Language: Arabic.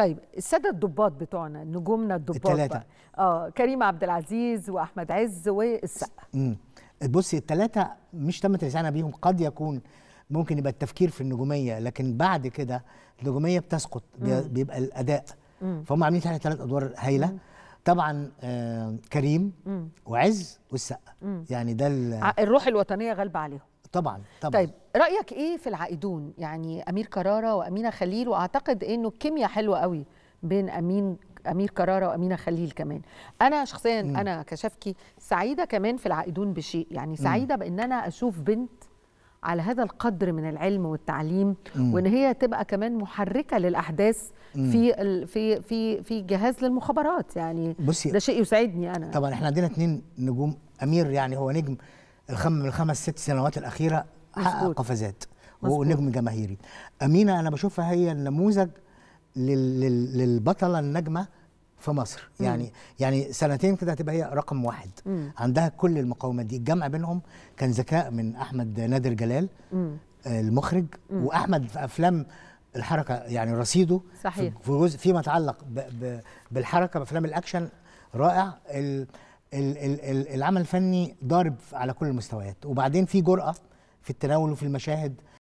طيب السادة الضباط بتوعنا نجومنا الضباط. آه كريم عبد العزيز وأحمد عز والسقا بصي الثلاثه مش تم تلزيعنا بيهم قد يكون ممكن يبقى التفكير في النجومية لكن بعد كده النجومية بتسقط بي- بيبقى الأداء. فهم عاملين ثلاث ثلاث أدوار هايلة. طبعا آه كريم وعز والسقا. يعني ده الروح الوطنية غالبة عليهم. طبعا طبعا. طيب رأيك إيه في العائدون؟ يعني أمير كرارة وأمينة خليل وأعتقد إنه الكيمياء حلوة قوي بين أمين أمير كرارة وأمينة خليل كمان. أنا شخصيا م. أنا كشفكي سعيدة كمان في العائدون بشيء. يعني سعيدة بان أنا أشوف بنت على هذا القدر من العلم والتعليم وإن هي تبقى كمان محركة للأحداث في ال في في في جهاز للمخابرات. يعني بصي- ده شيء يسعدني أنا. طبعا إحنا عندنا اثنين نجوم. أمير يعني هو نجم. الخم الخمس ست سنوات الأخيرة حقق. قفزات. ونجم جماهيري. أمينة أنا بشوفها هي النموذج لل لل للبطلة النجمه في مصر. يعني يعني سنتين كده هتبقى هي رقم واحد. عندها كل المقومات دي. الجمع بينهم كان ذكاء من أحمد نادر جلال آه، المخرج وأحمد في أفلام الحركة يعني رصيده. صحيح. في جزء فيما يتعلق ب ب بالحركة بأفلام الأكشن رائع. ال العمل الفني ضارب على كل المستويات. وبعدين في جرأة في التناول وفي المشاهد.